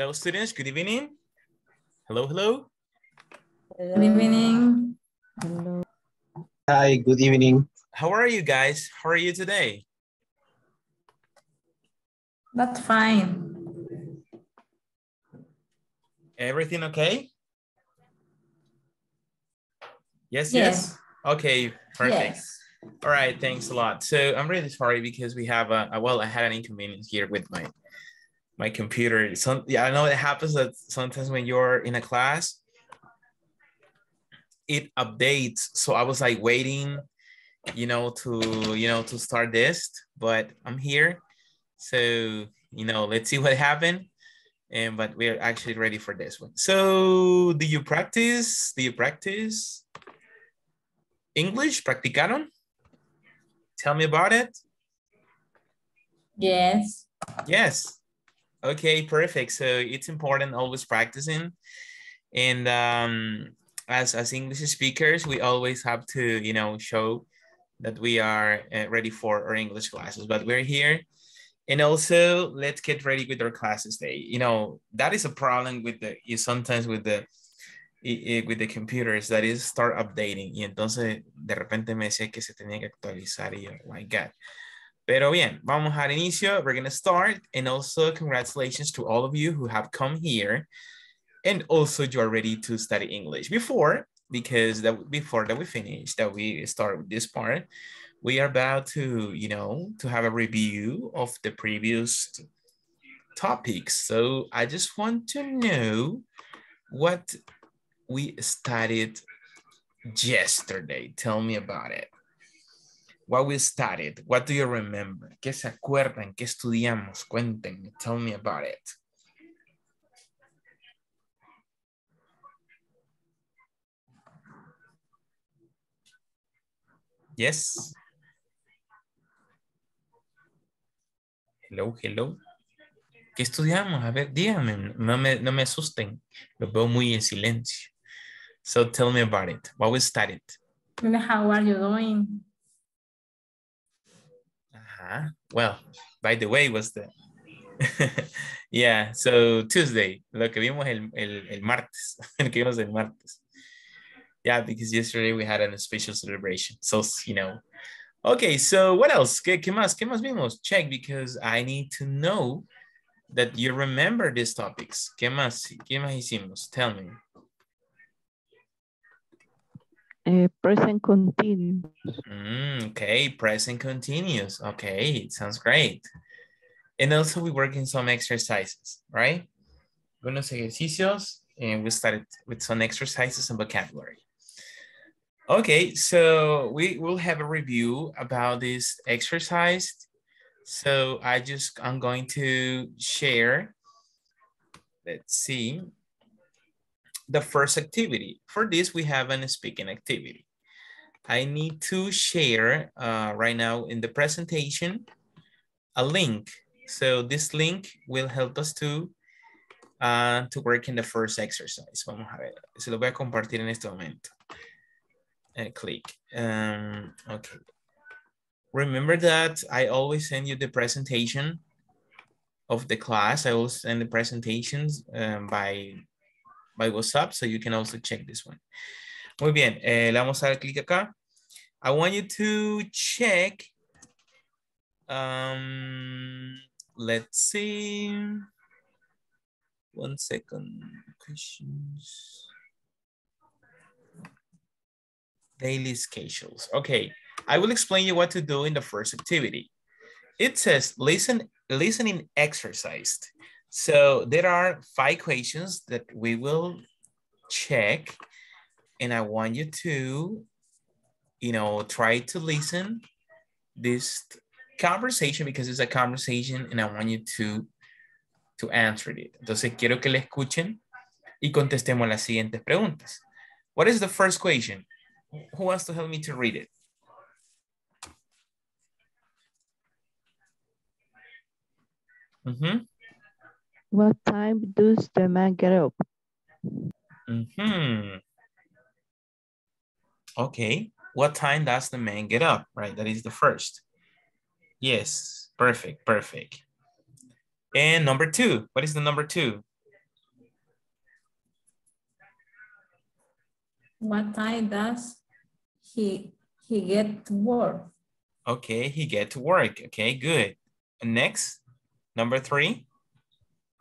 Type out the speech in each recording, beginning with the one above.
Hello, students. Good evening. Hello, hello. Good evening. Hello. Hi, good evening. How are you guys? How are you today? That's fine. Everything okay? Yes, yes. Yes. Okay, perfect. Yes. All right, thanks a lot. So I'm really sorry because we have a, a- well, I had an inconvenience here with my my computer. Some yeah, I know it happens that sometimes when you're in a class, it updates. So I was like waiting, you know, to you know to start this, but I'm here. So you know, let's see what happened. And but we're actually ready for this one. So do you practice? Do you practice English? ¿Practicaron? Tell me about it. Yes. Yes. Okay, perfect. So it's important always practicing. And um, as, as English speakers, we always have to, you know, show that we are uh, ready for our English classes, but we're here. And also let's get ready with our classes day. You know, that is a problem with the, you sometimes with the, with the computers that is start updating. Y entonces de repente me decía que se tenía que actualizar y yo, oh my God. Pero bien, vamos al inicio. We're going to start. And also congratulations to all of you who have come here. And also you are ready to study English. Before, because that before that we finish, that we start with this part, we are about to, you know, to have a review of the previous topics. So I just want to know what we studied yesterday. Tell me about it. What we studied. What do you remember? ¿Qué se acuerdan? ¿Qué estudiamos? Cuéntenme. Tell me about it. Yes. Hello, hello. ¿Qué estudiamos? A ver, díganme. No me, no me asusten. Los veo muy en silencio. So tell me about it. What we studied. How are you doing? Ajá. Well, by the way, was the... yeah, so Tuesday, lo que vimos el, el, el martes, lo que vimos el martes. Yeah, because yesterday we had a special celebration. So, you know. Okay, so what else? ¿Qué, qué más? ¿Qué más vimos? Check, because I need to know that you remember these topics. ¿Qué más? ¿Qué más hicimos? Tell me. Eh, present continuous. Mm, okay, present continuous. Okay, it sounds great. And also we work in some exercises, right? Unos ejercicios, and we started with some exercises and vocabulary. Okay, so we will have a review about this exercise. So I just, I'm going to share, let's see, the first activity. For this, we have an speaking activity. I need to share uh, right now in the presentation a link. So this link will help us to, uh, to work in the first exercise. Vamos a ver, se lo voy a compartir en este momento. And click. Um, okay. Remember that I always send you the presentation of the class. I will send the presentations um, by, by WhatsApp, so you can also check this one. Muy bien, eh, le vamos a dar clic acá. I want you to check. Um, let's see. One second. Questions. Daily schedules. Okay, I will explain you what to do in the first activity. It says listen, listening exercise. So there are five questions that we will check and I want you to, you know, try to listen this conversation because it's a conversation and I want you to, to answer it. Entonces quiero que le escuchen y contestemos las siguientes preguntas. What is the first question? Who wants to help me to read it? Mm-hmm. What time does the man get up? Mm hmm. Okay. What time does the man get up? Right. That is the first. Yes. Perfect. Perfect. And number two. What is the number two? What time does he he get to work? Okay, he get to work. Okay, good. And next, number three.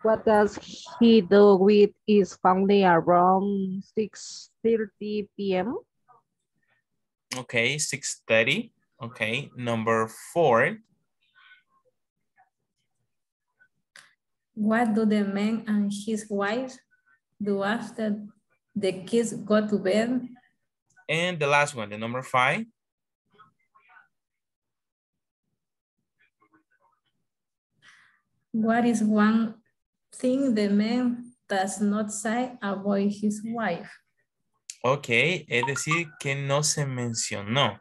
What does he do with his family around 6.30 p.m.? Okay, 6.30. Okay, number four. What do the man and his wife do after the kids go to bed? And the last one, the number five. What is one thing the man does not say about his wife? Ok, es decir, que no se mencionó.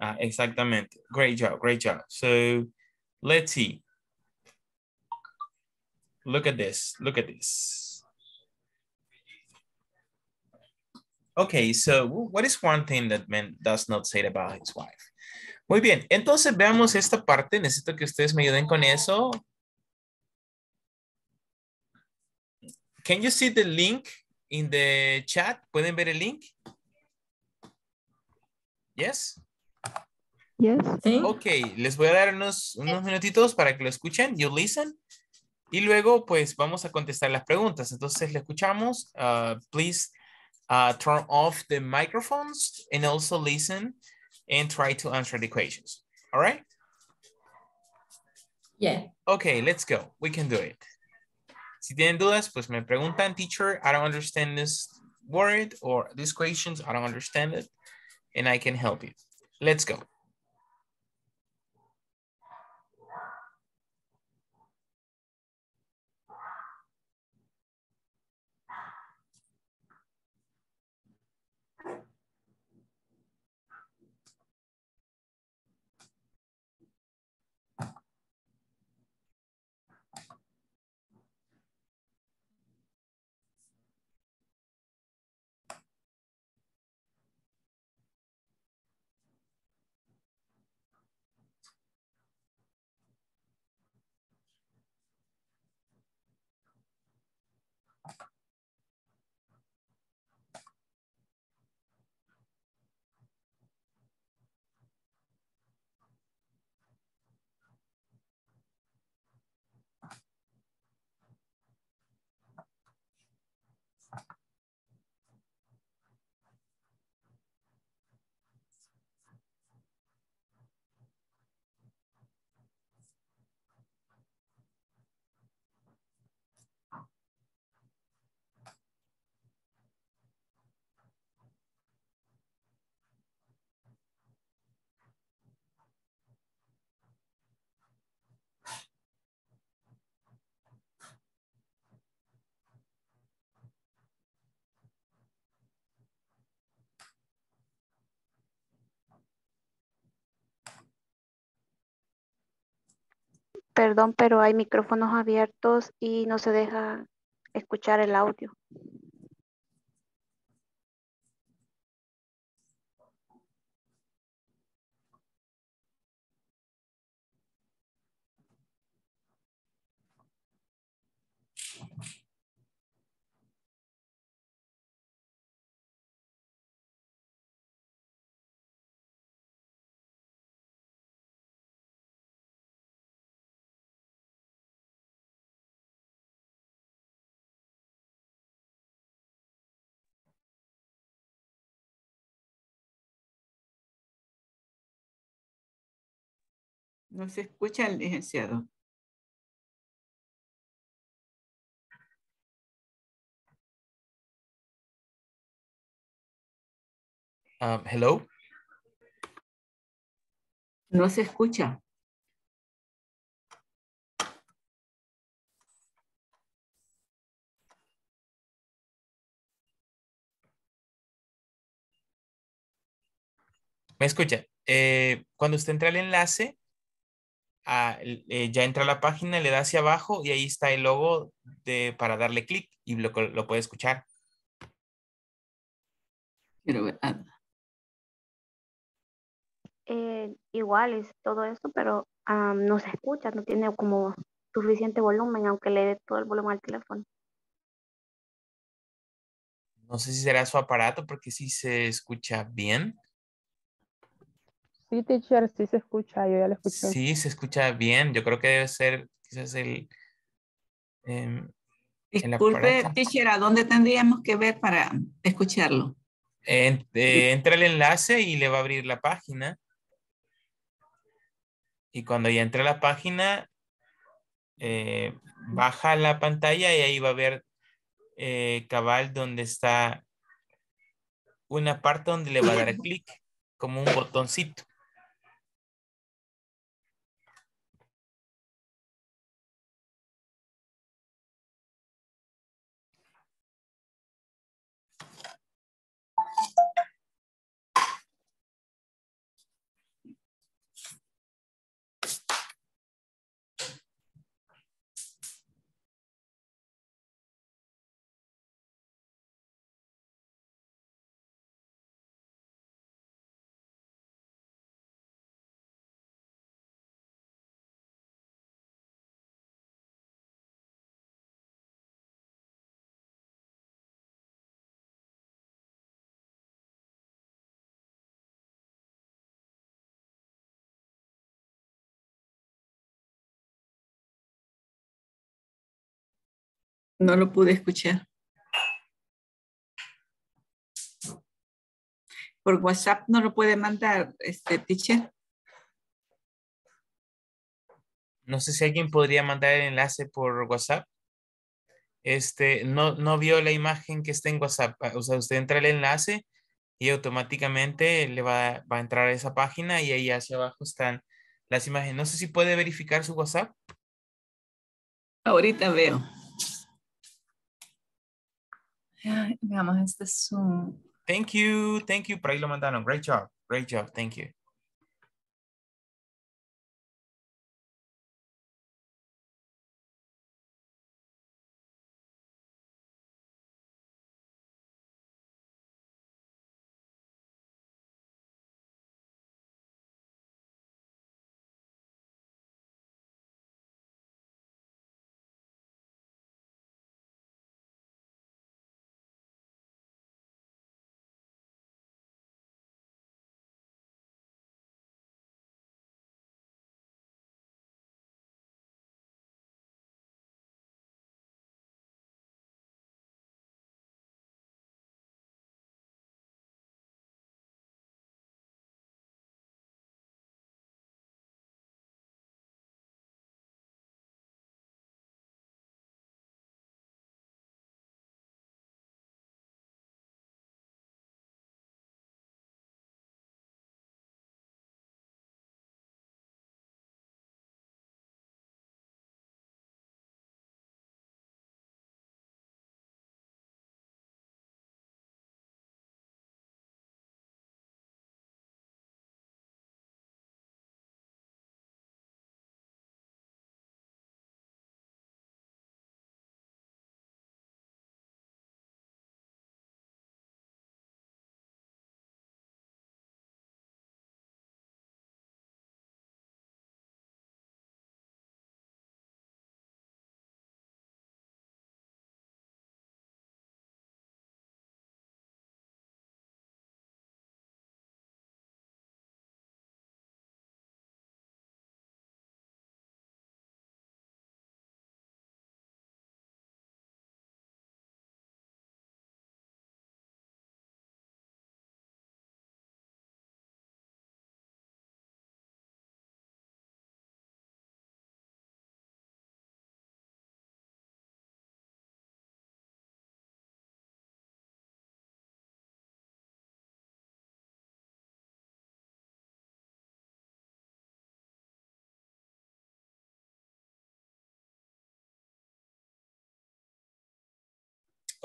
Ah, exactamente. Great job, great job. So, let's see. Look at this, look at this. Okay, so what is one thing that man does not say about his wife? Muy bien, entonces veamos esta parte. Necesito que ustedes me ayuden con eso. Can you see the link in the chat? ¿Pueden ver el link? Yes? Yes. ¿Sí? Ok, les voy a dar unos, unos minutitos para que lo escuchen. You listen. Y luego, pues, vamos a contestar las preguntas. Entonces, le escuchamos. Uh, please uh, turn off the microphones and also listen and try to answer the questions. All right? Yeah. Okay, let's go. We can do it. Si tienen dudas, pues me preguntan, teacher, I don't understand this word or these questions, I don't understand it, and I can help you. Let's go. Perdón, pero hay micrófonos abiertos y no se deja escuchar el audio. No se escucha el licenciado. Um, hello? No se escucha. ¿Me escucha? Eh, cuando usted entra al enlace, ah, eh, ya entra a la página, le da hacia abajo y ahí está el logo de, para darle clic y lo, lo puede escuchar. Quiero ver. ah, Eh, igual es todo eso, pero am, no se escucha, no tiene como suficiente volumen, aunque le dé todo el volumen al teléfono. No sé si será su aparato porque sí se escucha bien. Sí, teacher, sí se escucha, yo ya lo escuché. Sí, se escucha bien. Yo creo que debe ser quizás el... el Disculpe, teacher, ¿a dónde tendríamos que ver para escucharlo? Eh, entra el enlace y le va a abrir la página. Y cuando ya entre a la página, eh, baja la pantalla y ahí va a ver eh, cabal donde está una parte donde le va a dar clic, como un botoncito. No lo pude escuchar. Por WhatsApp no lo puede mandar, este teacher. No sé si alguien podría mandar el enlace por WhatsApp. Este, no, no vio la imagen que está en WhatsApp. Ah, O sea, usted entra el enlace y automáticamente le va, va a entrar a esa página y ahí hacia abajo están las imágenes. No sé si puede verificar su WhatsApp. Ahorita veo. Veamos, este. Thank you, thank you. Por ahí lo mandaron. Great job, great job. Thank you.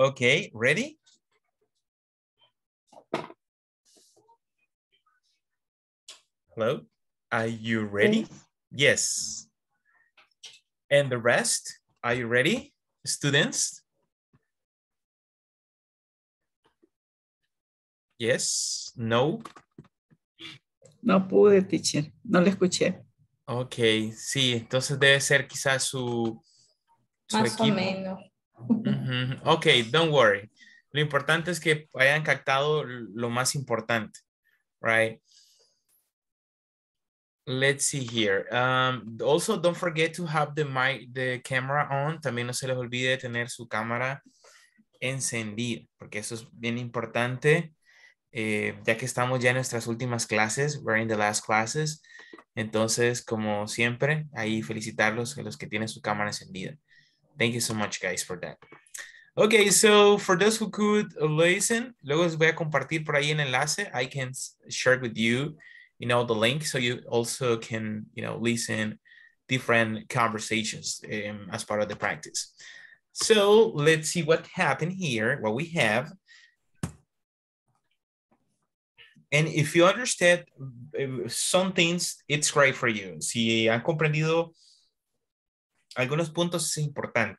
Okay, ready? Hello, are you ready? Yes. And the rest, are you ready, students? Yes, no. No pude, teacher. No lo escuché. Ok, sí, entonces debe ser quizás su, su Más o equipo. menos. Ujú, Ok, don't worry. Lo importante es que hayan captado lo más importante, right? Let's see here. Um, also, don't forget to have the mic, the camera on. También no se les olvide tener su cámara encendida, porque eso es bien importante, eh, ya que estamos ya en nuestras últimas clases, we're in the last classes. Entonces, como siempre, ahí felicitarlos a los que tienen su cámara encendida. Thank you so much, guys, for that. Okay, so for those who could listen, luego les voy a compartir por ahí el enlace. I can share with you, you know, the link so you also can, you know, listen different conversations um, as part of the practice. So let's see what happened here, what we have. And if you understand some things, it's great for you. Si han comprendido algunos puntos, es importante.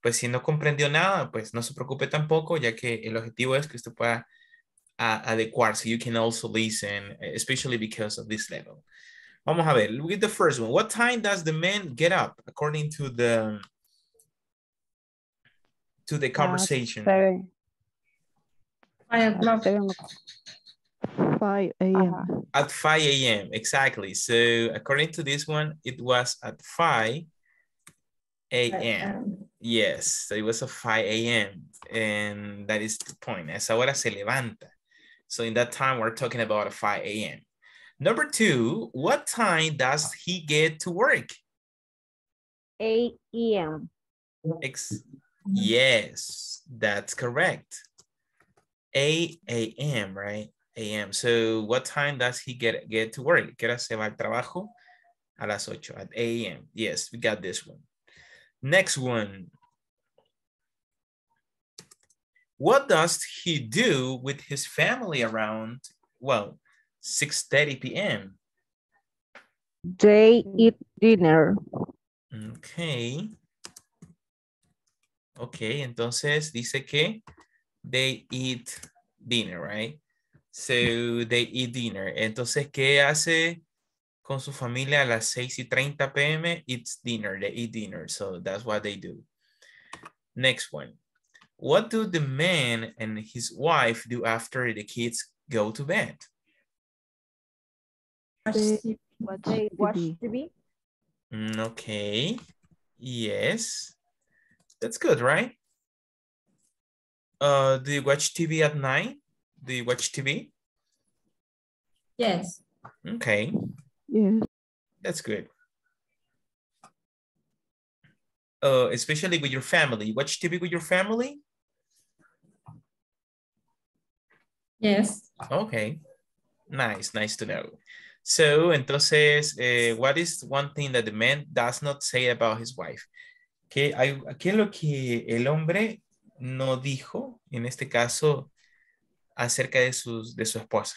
Pues si no comprendió nada, pues no se preocupe tampoco, ya que el objetivo es que usted pueda uh, adecuarse. You can also listen, especially because of this level. Vamos a ver, look at the first one. What time does the man get up according to the to the conversation? Seven. Five o'clock. Seven. 5 a.m. At 5 a.m. Exactly. So according to this one, it was at 5 a.m. Yes, so it was a 5 a.m. And that is the point. Esa hora se levanta. So in that time, we're talking about at 5 a.m. Number two, what time does he get to work? 8 a.m. Yes, that's correct. 8 a.m., right? a.m. So what time does he get, get to work? ¿Qué hora se va al trabajo? A las 8 at 8 a.m. Yes, we got this one. Next one. What does he do with his family around, well, 6.30 p.m.? They eat dinner. Okay. Okay, entonces dice que they eat dinner, right? So they eat dinner. Entonces, ¿qué hace con su familia a las 6 y 30 p.m.? It's dinner. They eat dinner. So that's what they do. Next one. What do the man and his wife do after the kids go to bed? They watch They watch TV. TV. Mm, okay. Yes. That's good, right? Uh, do you watch TV at night? Do you watch TV? Yes. Okay, Yes. that's good. Uh, especially with your family. Watch TV with your family? Yes. Okay, nice, nice to know. So, entonces, eh, what is one thing that the man does not say about his wife? ¿Qué, hay, ¿Qué es lo que el hombre no dijo, en este caso, acerca de, sus, de su esposa?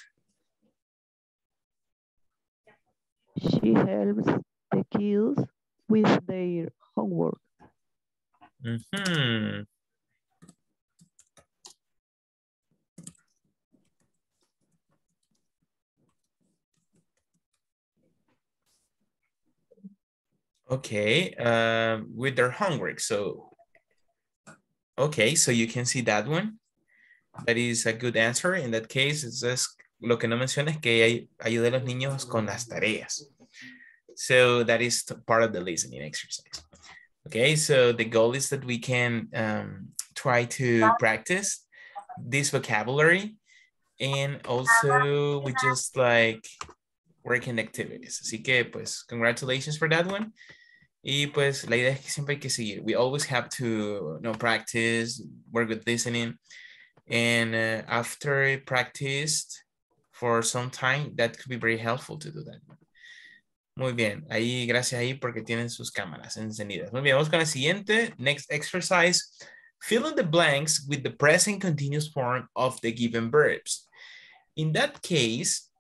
She helps the kids with their homework. Ujú. Okay, um, with their homework. So, okay, so you can see that one. That is a good answer. In that case, it's just lo que no menciona es que ay- ayude a los niños con las tareas. So that is part of the listening exercise. Okay, so the goal is that we can um, try to practice this vocabulary and also we just like working activities. Así que pues congratulations for that one. Y pues la idea es que siempre hay que seguir. We always have to you know, practice, work with listening. And uh, after practiced for some time, that could be very helpful to do that. Muy bien, ahí gracias ahí porque tienen sus cámaras encendidas. Muy bien, vamos con la siguiente. Next exercise. Fill in the blanks with the present continuous form of the given verbs. In that case,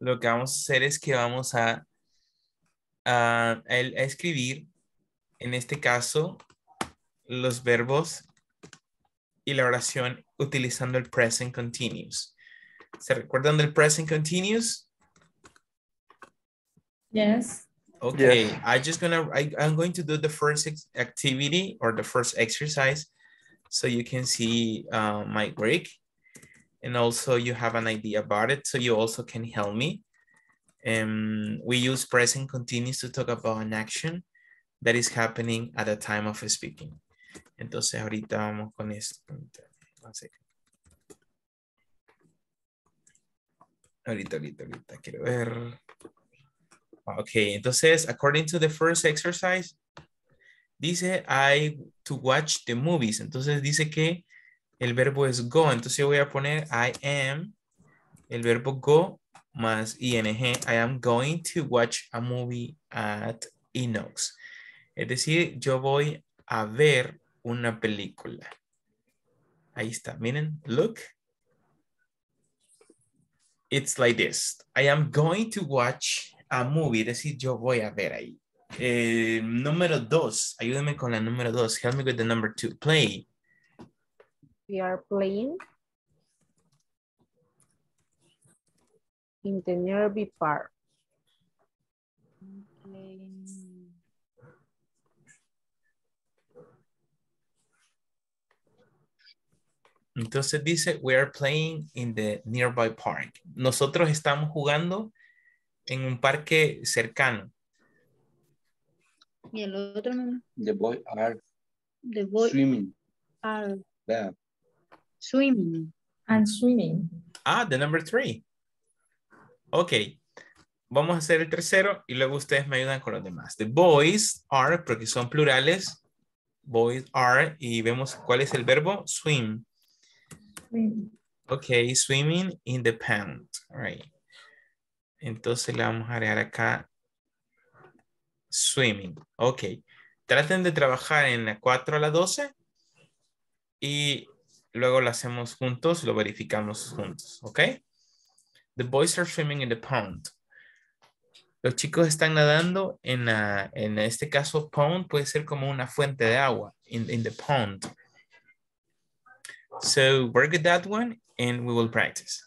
lo que vamos a hacer es que vamos a, a, a escribir, en este caso, los verbos y la oración utilizando el present continuous. ¿Se recuerdan del present continuous? Yes. Okay, I just gonna, I, I'm going to do the first activity or the first exercise so you can see uh, my work and also you have an idea about it so you also can help me. Um, we use present continuous to talk about an action that is happening at the time of speaking. Entonces ahorita vamos con esto. One second. Ahorita, ahorita, ahorita, quiero ver. Ok, entonces, according to the first exercise, dice I to watch the movies. Entonces dice que el verbo es go. Entonces yo voy a poner I am, el verbo go más ing. I am going to watch a movie at Inox. Es decir, yo voy a ver una película. Ahí está, miren, look. It's like this. I am going to watch a movie. Es decir, yo voy a ver ahí. Eh, número dos. Ayúdame con la número dos. Help me with the number two. Play. We are playing in the nearby park. Entonces dice, we are playing in the nearby park. Nosotros estamos jugando en un parque cercano. Y el otro. The boy are The boy swimming. are Yeah. swimming. And swimming. Ah, the number three. Ok. Vamos a hacer el tercero y luego ustedes me ayudan con los demás. The boys are, porque son plurales. Boys are. Y vemos cuál es el verbo. Swim. Swim. Ok, swimming in the pond. Right. Entonces le vamos a agregar acá swimming. Ok. Traten de trabajar en la 4 a la 12 y luego lo hacemos juntos, lo verificamos juntos. Ok. The boys are swimming in the pond. Los chicos están nadando en, en este caso pond puede ser como una fuente de agua. In, in the pond. So work with that one and we will practice.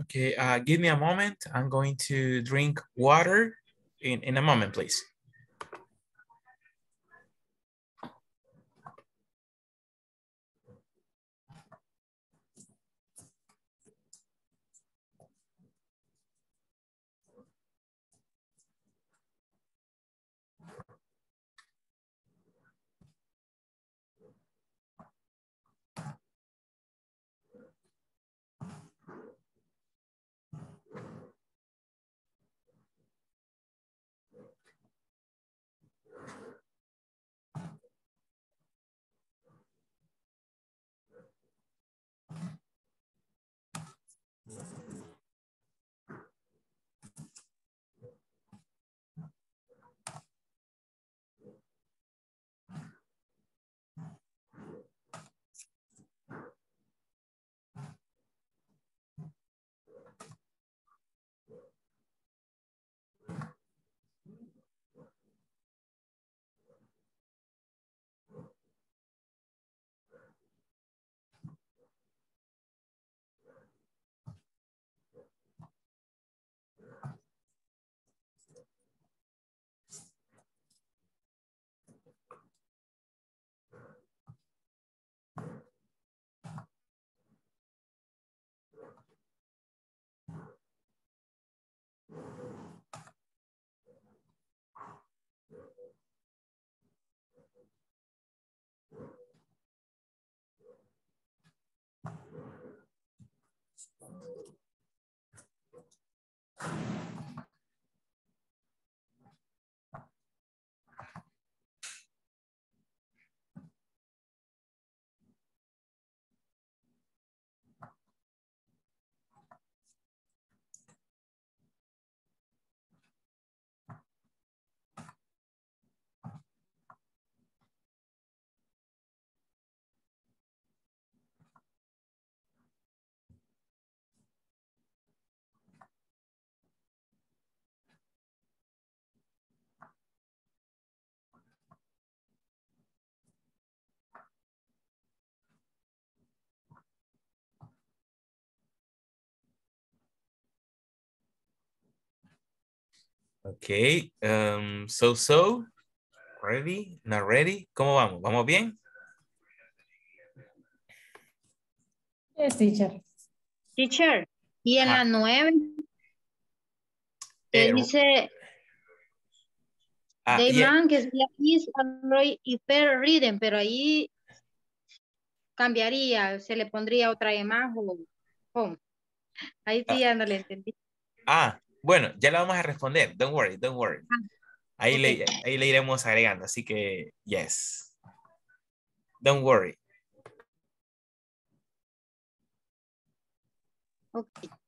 Okay, uh, give me a moment. I'm going to drink water in, in a moment, please. Okay, um, so, so, ready, not ready, ¿cómo vamos? ¿Vamos bien? Yes, teacher. Teacher. Y en Ah. la nueve que Eh, dice ah, They yeah, man que is Android y per reading, pero ahí cambiaría, se le pondría otra E más o ¿cómo? Ahí sí ya no le entendí. Ah, bueno, ya la vamos a responder. Don't worry, don't worry. Ahí, le, ahí le iremos agregando, así que, yes. Don't worry. Ok.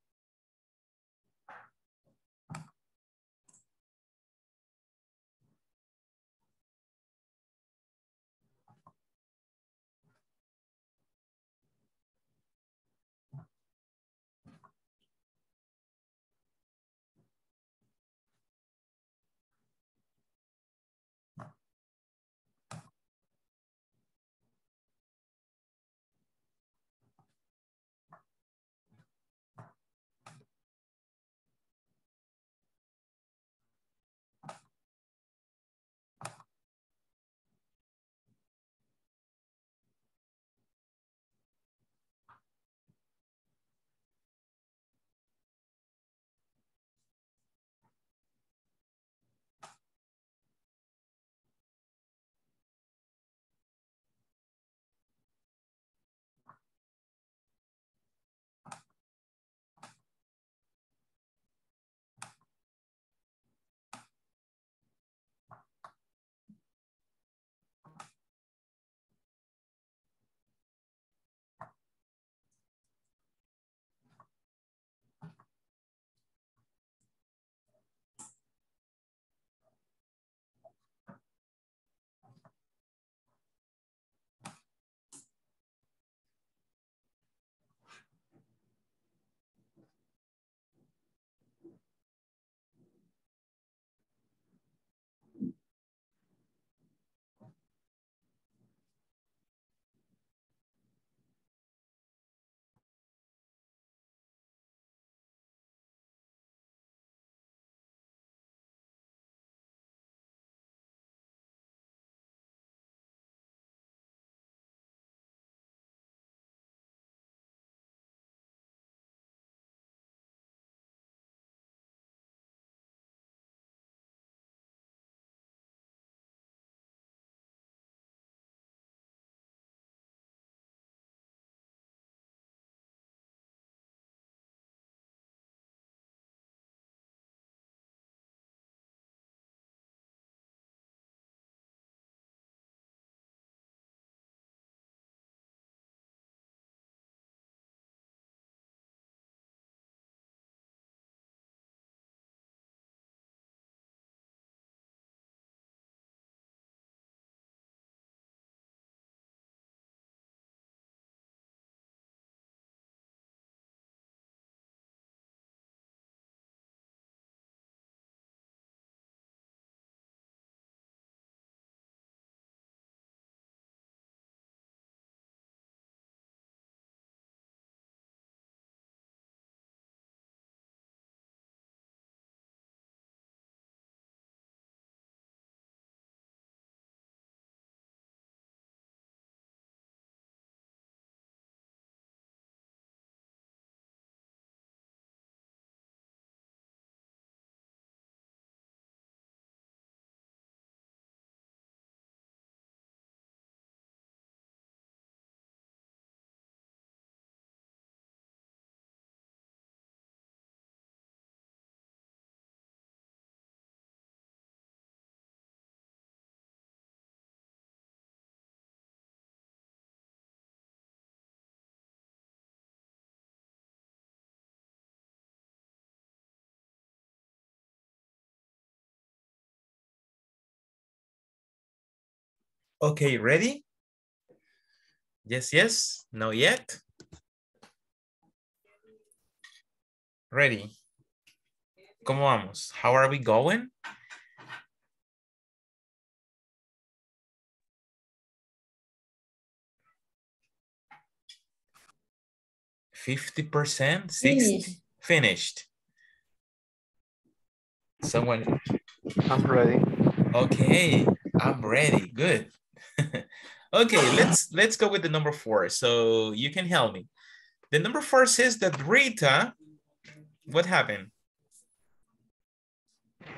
Okay, ready? Yes, yes, no yet. Ready. ¿Cómo vamos? How are we going? Fifty percent, sixty, Finish. finished. Someone, I'm ready. okay, I'm ready, good. okay, let's let's go with the number four, so you can help me. The number four says that Rita, what happened?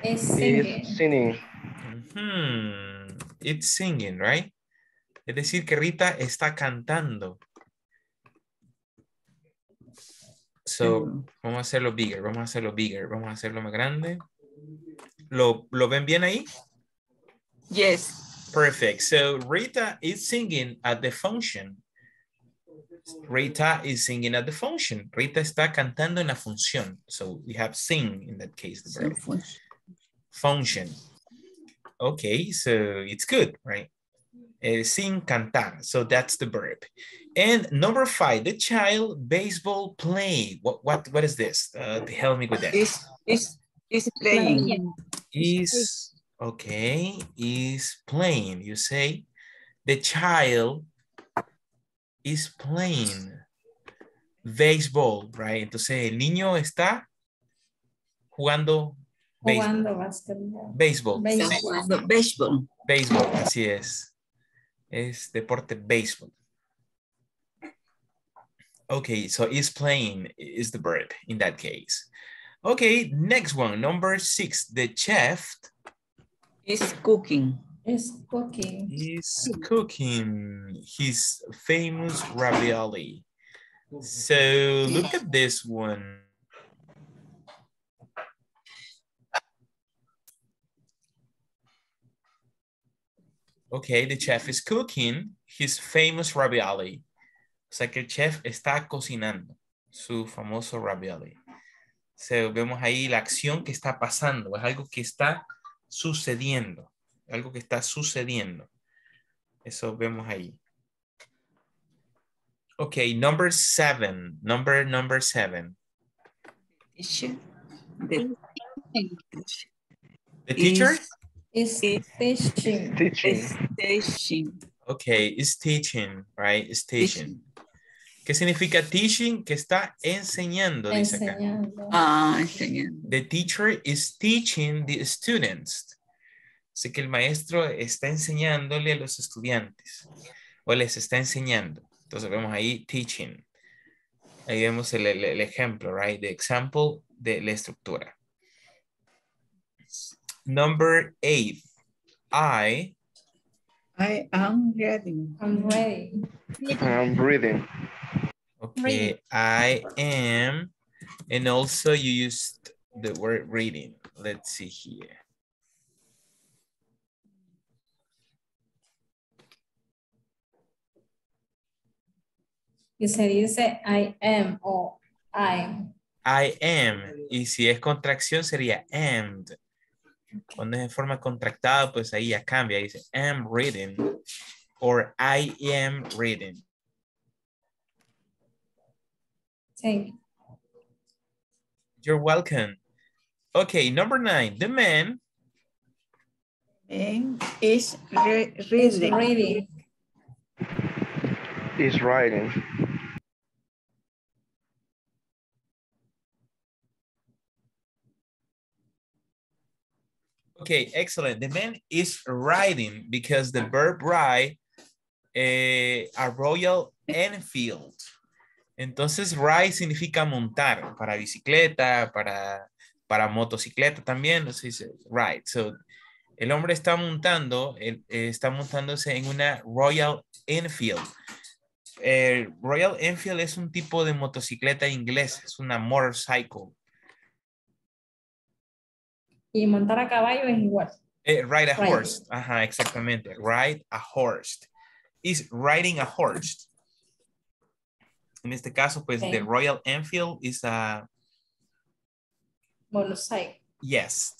Is singing. It's singing. Hmm, it's singing, right? Es decir, que Rita está cantando. So, vamos a hacerlo bigger, vamos a hacerlo bigger, vamos a hacerlo más grande. ¿Lo, lo ven bien ahí? Yes. Perfect. So Rita is singing at the function. Rita is singing at the function. Rita está cantando en la función. So we have sing in that case. The verb. Function. Okay, so it's good, right? Eh, sing, cantar. So that's the verb. And number five, the child baseball play. What what what is this? Uh, help me with that. Is is is playing. Is okay. Is playing. You say the child is playing baseball, right? Entonces el niño está jugando baseball. Jugando básquetbol. Béisbol. Béisbol. Baseball. Béisbol, así es. Es deporte baseball. Okay, so is playing is the verb in that case. Okay, next one, number six. The chef Is cooking. Is cooking. is cooking his famous ravioli. So look at this one. Okay, the chef is cooking his famous ravioli. O sea que el chef está cocinando su famoso ravioli. So, vemos ahí la acción que está pasando, es algo que está sucediendo, algo que está sucediendo. Eso vemos ahí. Okay, number seven, number number seven. The, The teacher? Is Is- teaching. Teaching. is teaching. Okay, is teaching, right? Is teaching. ¿Qué significa teaching? Que está enseñando, dice acá. Enseñando. Ah, enseñando. The teacher is teaching the students. Así que el maestro está enseñándole a los estudiantes o les está enseñando. Entonces vemos ahí teaching. Ahí vemos el, el- el ejemplo, right? The example de la estructura. Number eight. I I am reading. I'm ready. I'm reading. Okay, I am, and also you used the word reading. Let's see here. Y you dice I am o I'm. I am, y si es contracción sería am. Cuando es en forma contractada, pues ahí ya cambia, dice am reading, or I am reading. Thank you. You're welcome. Okay, number nine, the man And is re- Is reading. reading. Is writing. Okay, excellent. The man is riding because the verb ride eh, a Royal Enfield. Entonces, ride significa montar para bicicleta, para, para motocicleta también, no se dice ride. So, el hombre está montando, él, eh, está montándose en una Royal Enfield. Eh, Royal Enfield es un tipo de motocicleta inglesa, es una motorcycle. Y montar a caballo es igual. Eh, ride a horse. Ajá, exactamente. Ride a horse. Is riding a horse. En este caso, pues, the Ok. Royal Enfield is a, Motorcycle. yes.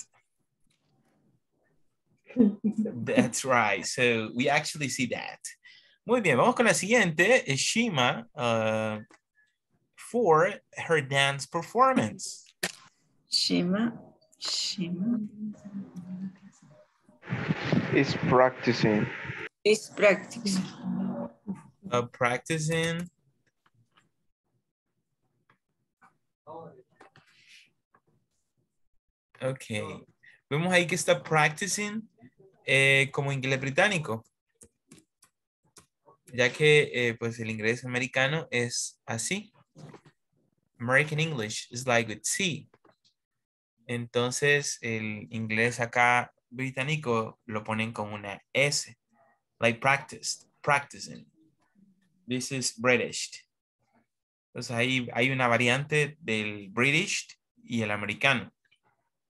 That's right. So, we actually see that. Muy bien, vamos con la siguiente. Es Shima uh, for her dance performance. Shima. Shima. Is practicing. Is practicing. Uh, practicing. Ok. Vemos ahí que está practicing eh, como inglés británico. Ya que eh, pues el inglés americano es así. American English is like with C. Entonces el inglés acá británico lo ponen con una S. Like practiced, practicing. This is British. Entonces ahí hay una variante del British y el americano.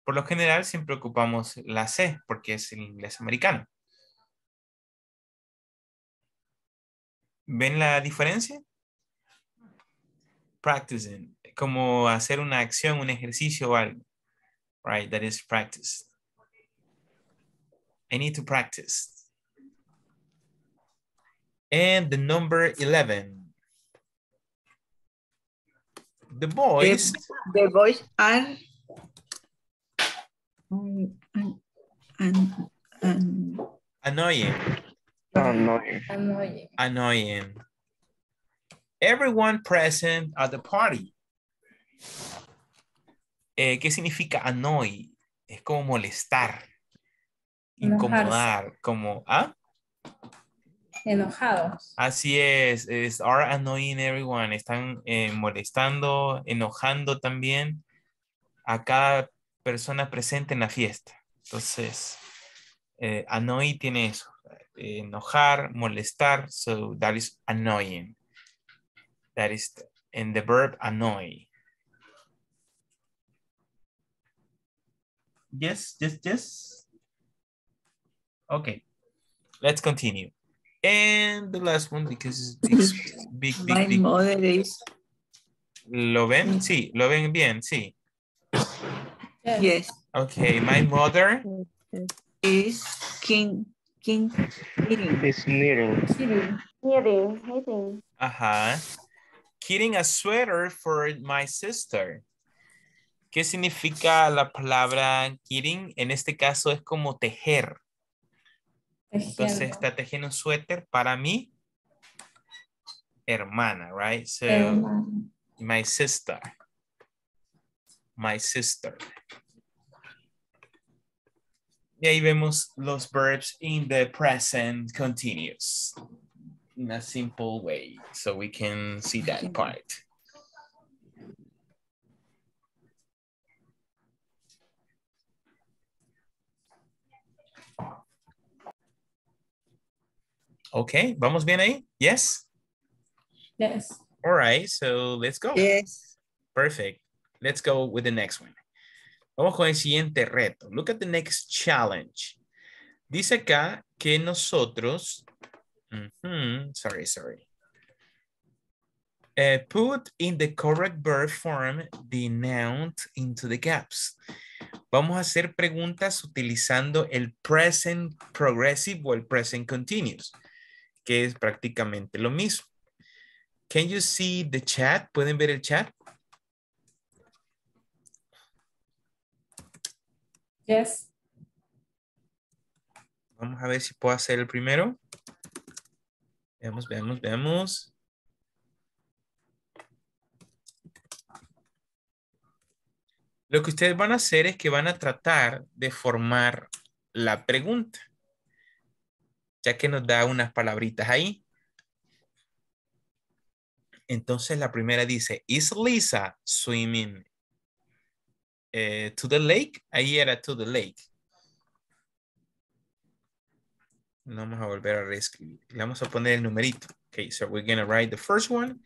Por lo general siempre ocupamos la C porque es el inglés americano. ¿Ven la diferencia? Practicing, como hacer una acción, un ejercicio o algo. Right, that is practice. I need to practice. And the number 11. The boys. The boys are Annoying. Annoying. Annoying. Annoying. Everyone present at the party. Eh, ¿Qué significa annoy? Es como molestar, incomodar, como, ¿ah? Enojados. Así es, es are annoying everyone. Están eh, molestando, enojando también a cada persona presente en la fiesta. Entonces, eh, annoy tiene eso. eh, enojar, molestar. So that is annoying. That is in the verb annoy. Yes, yes, yes. Okay, let's continue. And the last one because it's big, big, my big. mother is, ¿Lo ven? Sí, lo ven bien, sí. Yes. Okay, my mother is king, king eating. It's knitting. Knitting, knitting. Ajá. Getting a sweater for my sister. ¿Qué significa la palabra getting? En este caso es como tejer. Entonces está tejiendo un suéter para mi hermana, right? So, Hermano. my sister. My sister. Y ahí vemos los verbs in the present continuous. In a simple way. So we can see that part. Okay, vamos bien ahí? Yes? Yes. All right, so let's go. Yes, Perfect. Let's go with the next one. Vamos con el siguiente reto. Look at the next challenge. Dice acá que nosotros, sorry, sorry. Eh, put in the correct verb form the noun into the gaps. Vamos a hacer preguntas utilizando el present progressive o el present continuous, que es prácticamente lo mismo. Can you see the chat? ¿Pueden ver el chat? Yes. Vamos a ver si puedo hacer el primero. Veamos, veamos, veamos. Lo que ustedes van a hacer es que van a tratar de formar la pregunta. Ya que nos da unas palabritas ahí. Entonces la primera dice, ¿Is Lisa swimming eh, to the lake? Ahí era to the lake. Vamos a volver a reescribir. Le vamos a poner el numerito. Okay, so we're to write the first one.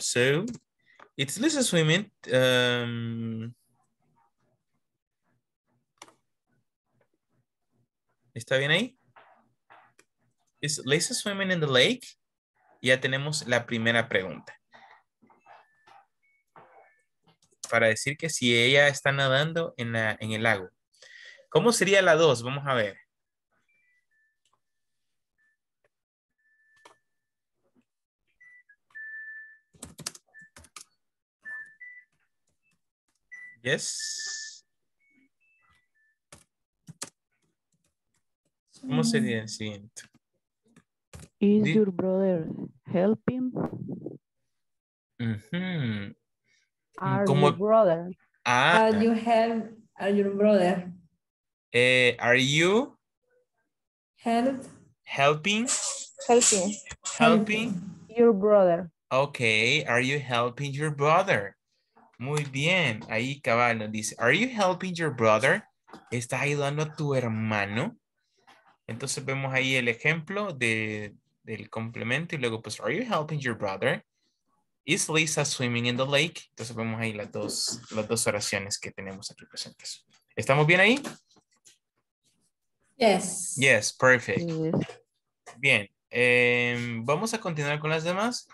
So, it's Lisa swimming. Um, ¿Está bien ahí? Is Lisa swimming in the lake? Ya tenemos la primera pregunta. Para decir que si ella está nadando en, la, en el lago. ¿Cómo sería la dos? Vamos a ver. Yes. ¿Cómo sería el siguiente? Is your brother helping? Ujú. Are Como- your brother? Ah, Are you help are your brother? Eh, are you Help. helping? Helping. Helping. Your brother. Okay, are you helping your brother? Muy bien, ahí cabal nos dice, are you helping your brother? ¿Estás ayudando a tu hermano? Entonces vemos ahí el ejemplo de, del complemento y luego pues, are you helping your brother? Is Lisa swimming in the lake? Entonces vemos ahí las dos, las dos oraciones que tenemos aquí presentes. ¿Estamos bien ahí? Yes. Yes, perfect. Bien, em, vamos a continuar con las demás.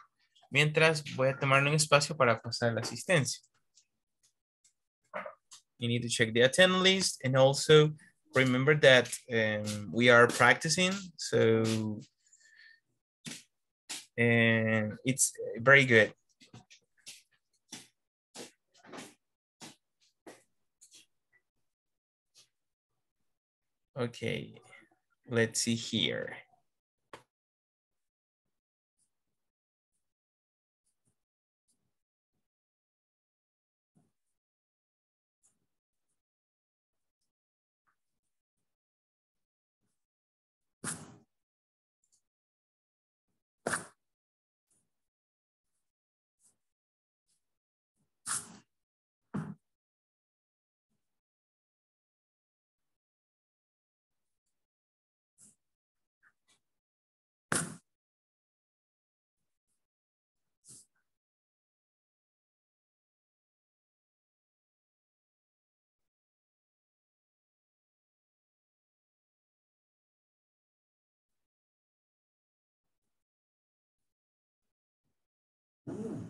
Mientras voy a tomar un espacio para pasar la asistencia. You need to check the attendance list and also remember that um, we are practicing. So and it's very good. Okay, let's see here.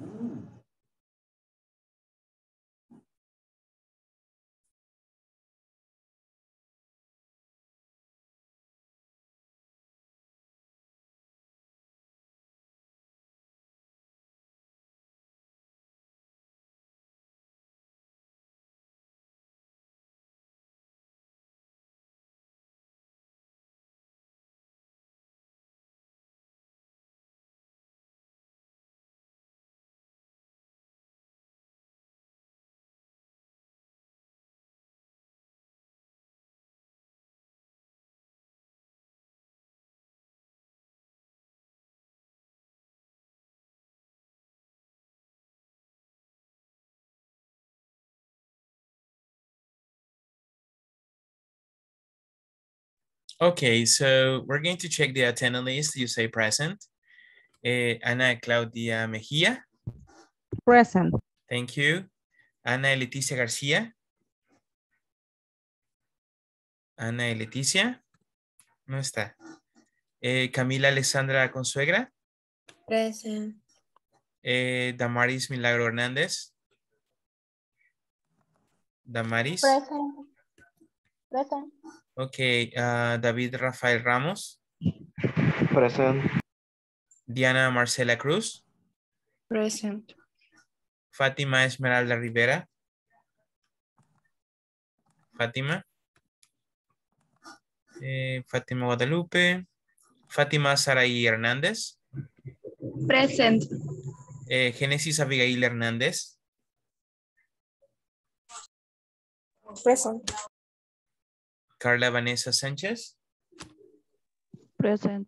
Mm. Okay, so we're going to check the attendance list. You say present. Eh, Ana Claudia Mejía, Present. thank you. Ana Leticia García. Ana Leticia, no está. Eh, Camila Alessandra Consuegra. Present. Eh, Damaris Milagro Hernández. Damaris. Present. Present. Ok, ah, David Rafael Ramos. Present. Diana Marcela Cruz. Present. Fátima Esmeralda Rivera. Fátima. Eh, Fátima Guadalupe. Fátima Saraí Hernández. Present. Eh, Génesis Abigail Hernández. Present. Carla Vanessa Sánchez. Present.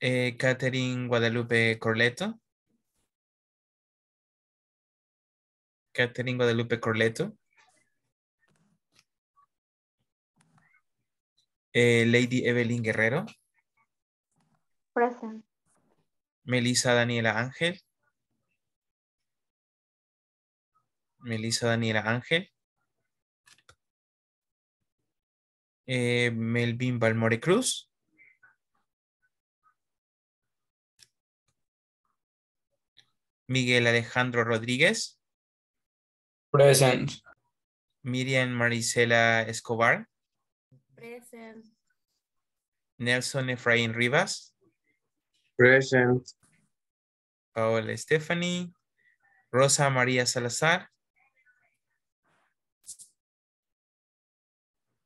Eh, Catherine Guadalupe Corleto. Catherine Guadalupe Corleto. Eh, Lady Evelyn Guerrero. Present. Melissa Daniela Ángel. Melissa Daniela Ángel. Eh, Melvin Balmore Cruz. Miguel Alejandro Rodríguez. Present. Miriam Marisela Escobar. Present. Nelson Efraín Rivas. Present. Paola Stephanie. Rosa María Salazar.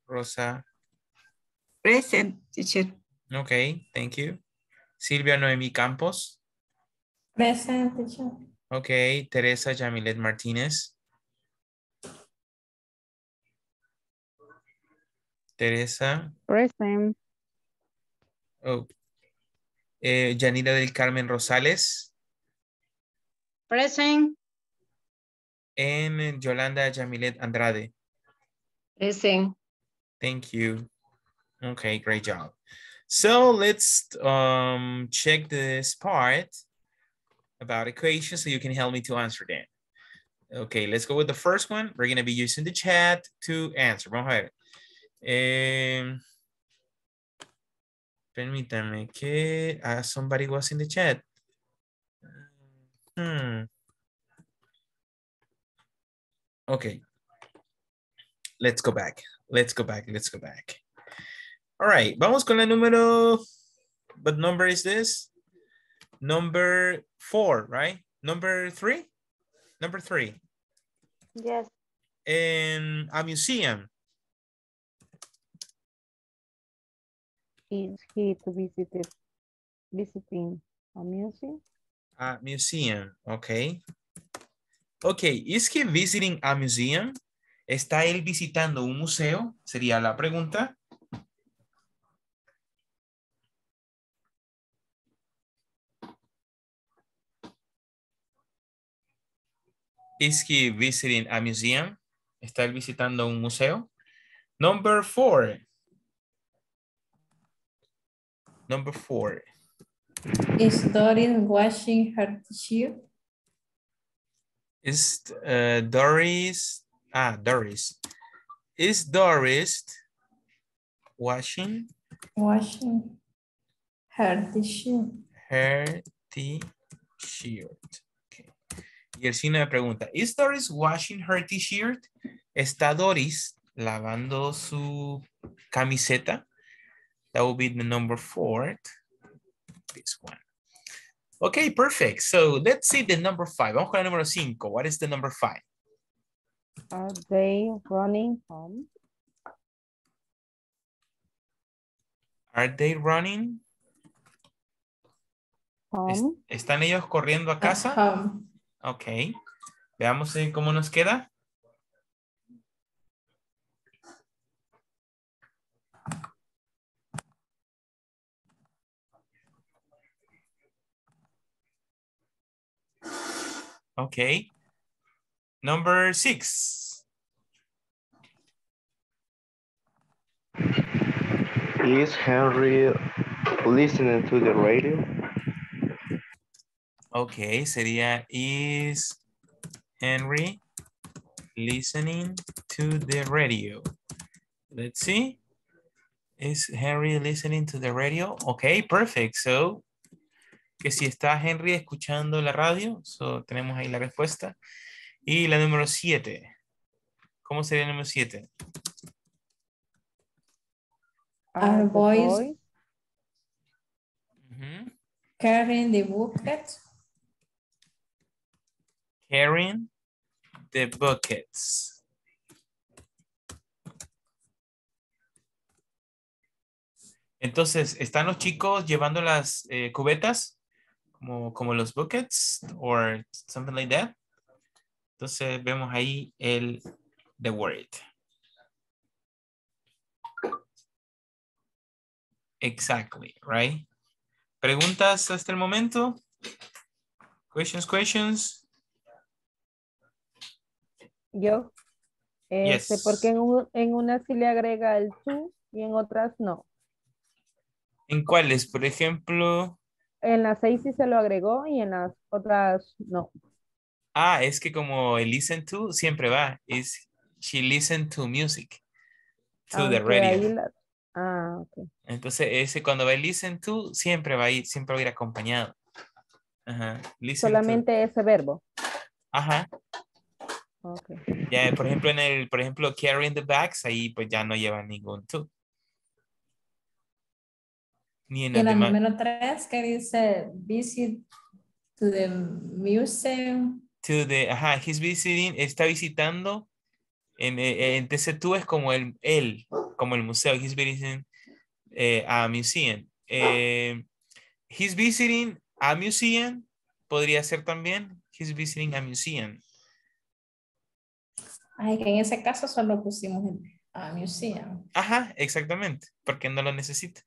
Rosa. Present, teacher. Okay, thank you. Silvia Noemi Campos. Present, teacher. Okay, Teresa Yamilet Martínez. Teresa. Present. Oh. Eh, del Carmen Rosales. Present. En Yolanda Yamilet Andrade. Present. Thank you. Okay, great job. So let's um, check this part about equations so you can help me to answer them. Okay, let's go with the first one. We're going to be using the chat to answer. Vamos a permítame que uh, somebody was in the chat. Hmm. Okay. Let's go back. Let's go back. Let's go back. All right. Vamos con la número. What number is this? Number four, right? Number three? Number three. Yes. In a museum. Is he to visit it, visiting a museum? A museum, okay. Okay, is he visiting a museum? ¿Está él visitando un museo? Sería la pregunta. Is he visiting a museum? ¿Está él visitando un museo? Number four. Number four. Is Doris washing her t-shirt? Is uh, Doris, ah, Doris. Is Doris washing Washing her t-shirt. her t-shirt? Okay. Y el signo de pregunta, is Doris washing her t-shirt? ¿Está Doris lavando su camiseta? That will be the number four. This one. Okay, perfect. So let's see the number five. Vamos con el número cinco. What is the number five? Are they running home? Are they running? Home? ¿Están ellos corriendo a casa? Home. Ok. Veamos cómo nos queda. Ok. Number six. Is Henry listening to the radio? Ok, sería is Henry listening to the radio. Let's see. Is Henry listening to the radio? Ok, perfect. So, que si está Henry escuchando la radio, so tenemos ahí la respuesta. Y la número siete. ¿Cómo sería el número siete? Are the boys- Ujú. Carrying the bucket. Carrying the buckets. Entonces, ¿están los chicos llevando las eh, cubetas? Como, como los buckets or something like that. Entonces, vemos ahí el the word. Exactly, right? ¿Preguntas hasta el momento? Questions, questions? Yo. Este, Yes. porque en, un- en una sí le agrega el to y en otras no. ¿En cuáles? Por ejemplo, En las seis sí se lo agregó y en las otras no. Ah, es que como el listen to siempre va. Es she listen to music. To the Aunque ahí radio. la- Ah, ok. Entonces, ese cuando va el listen to, siempre va a ir, siempre va a ir acompañado. Ajá. Listen to. Solamente ese verbo. Ajá. Ok. Ya, por ejemplo, en el, por ejemplo, carrying the bags, ahí pues ya no lleva ningún to. Ni en Y el la demás. número tres que dice visit to the museum. To the, ajá, he's visiting, está visitando. En, eh, en ese tú es como el, él, como el museo. He's visiting eh, a museum. Eh, he's visiting a museum. Podría ser también. He's visiting a museum. Ay, que en ese caso solo pusimos el A museum. Ajá, exactamente, porque no lo necesita.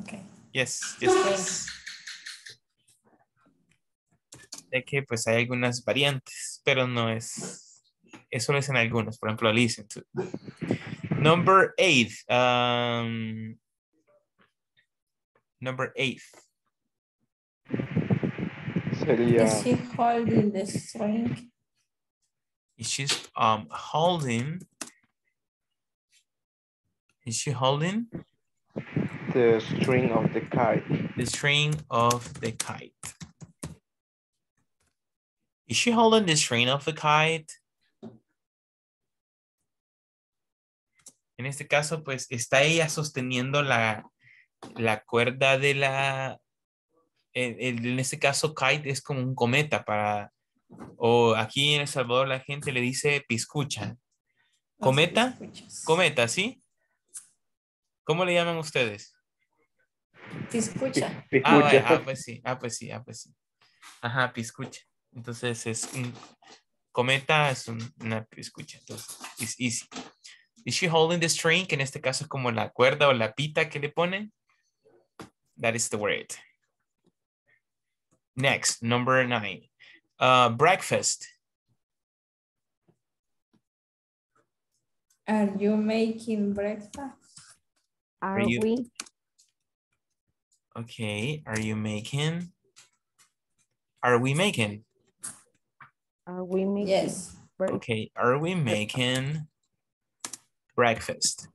Okay. Yes, yes, yes. De que pues hay algunas variantes, pero no es, eso es en algunos, por ejemplo, listen to. Number eight. Um, number eight. Sería Is she holding the string? Is she um holding? Is she holding the string of the kite. the string of the kite? Is she holding the string of the kite? En este caso, pues está ella sosteniendo la, la cuerda de la, en, en- en este caso, kite es como un cometa para, o aquí en El Salvador la gente le dice piscucha. ¿Cometa? Cometa, ¿sí? ¿Cómo le llaman ustedes? Te escucha. Ah, ah, pues sí, ah, pues sí, ah, pues sí. Ajá, piscucha. Entonces es un cometa, es un- una piscucha. Entonces, es easy. Is she holding the string? Que en este caso es como la cuerda o la pita que le ponen. That is the word. Next, number nine. Uh, breakfast. Are you making breakfast? Are you- we? Okay, are you making? Are we making? Are we making? Yes. break- Okay, are we making breakfast?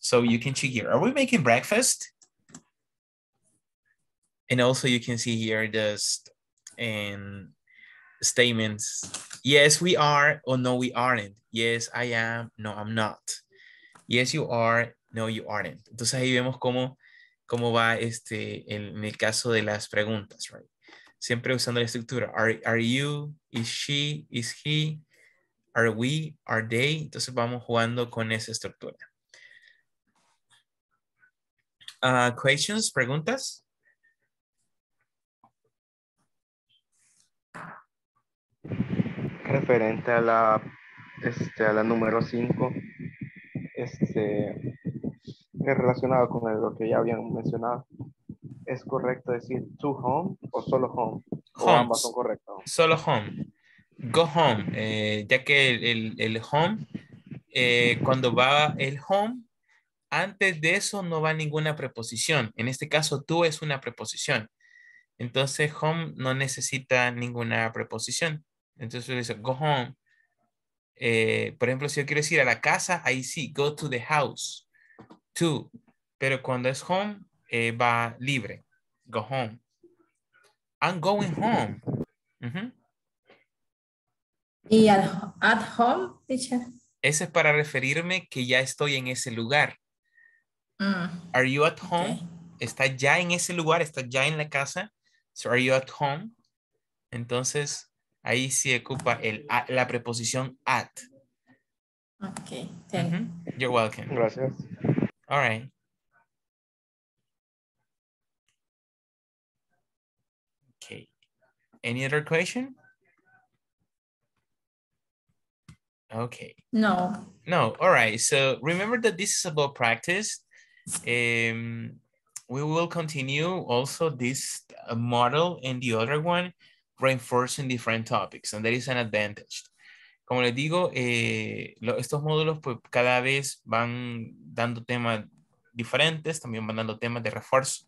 So you can check here, are we making breakfast? And also you can see here just in statements. Yes, we are, or no, we aren't. Yes, I am, no, I'm not. Yes, you are, no, you aren't. Entonces ahí vemos cómo, cómo va este, en el caso de las preguntas, right? siempre usando la estructura. Are, are you, is she, is he, are we, are they. Entonces vamos jugando con esa estructura. Ah, questions, preguntas. Referente a la, este, a la número 5, este, es relacionado con el- lo que ya habían mencionado. ¿Es correcto decir to home o solo home? ¿O Homes. ambas son correctas? Solo home. Go home. eh, ya que el, el- el home, eh, cuando va el home, antes de eso no va ninguna preposición. En este caso, tú es una preposición. Entonces, home no necesita ninguna preposición. Entonces, dice go home. Eh, por ejemplo, si yo quiero decir a la casa, ahí sí, go to the house. To. Pero cuando es home, eh, va libre. Go home. I'm going home. Y at, at home, teacher. Ese es para referirme que ya estoy en ese lugar. Mm, Are you at home? okay. Está ya en ese lugar, está ya en la casa. So are you at home? Entonces, ahí sí ocupa el, la preposición at. Okay, thank you. You're welcome. Gracias. All right. Okay. Any other question? Okay. No. No, all right. So remember that this is about practice. Um, we will continue also this uh, model and the other one, reinforcing different topics, and there is an advantage. Como les digo, eh, estos módulos pues cada vez van dando temas diferentes, también van dando temas de refuerzo.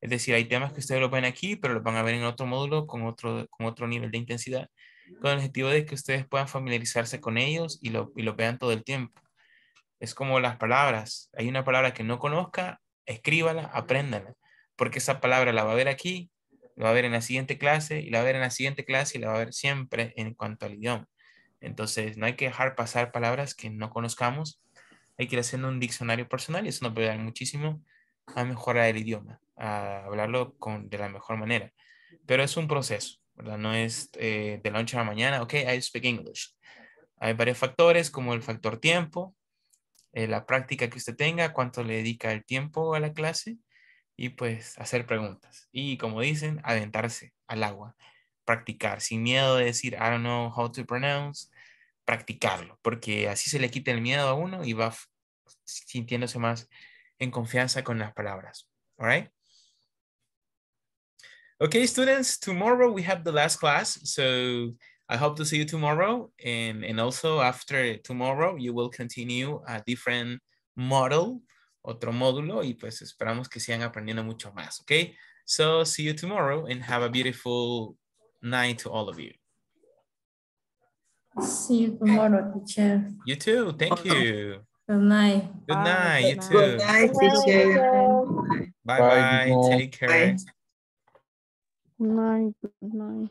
Es decir, hay temas que ustedes lo ven aquí, pero los van a ver en otro módulo con otro, con otro nivel de intensidad con el objetivo de que ustedes puedan familiarizarse con ellos y lo, y lo vean todo el tiempo. Es como las palabras. Hay una palabra que no conozca, escríbala, apréndala, porque esa palabra la va a ver aquí, la va a ver en la siguiente clase y la va a ver en la siguiente clase y la va a ver siempre en cuanto al idioma. Entonces, no hay que dejar pasar palabras que no conozcamos. Hay que ir haciendo un diccionario personal y eso nos puede dar muchísimo a mejorar el idioma, a hablarlo con, de la mejor manera. Pero es un proceso, ¿verdad? No es eh, de la noche a la mañana, ok, I speak English. Hay varios factores como el factor tiempo, eh, la práctica que usted tenga, cuánto le dedica el tiempo a la clase y pues hacer preguntas. Y como dicen, aventarse al agua practicar, sin miedo de decir, I don't know how to pronounce, practicarlo, porque así se le quita el miedo a uno y va sintiéndose más en confianza con las palabras. All right? Okay, students, tomorrow we have the last class. So I hope to see you tomorrow. And, and also after tomorrow, you will continue a different model, otro módulo, y pues esperamos que sigan aprendiendo mucho más, okay? So see you tomorrow and have a beautiful night to all of you. See you tomorrow, teacher. You too, thank you. Good night. Good night, good you too. Good night, teacher. Bye-bye, Bye, take care. Bye. Good night. Good night.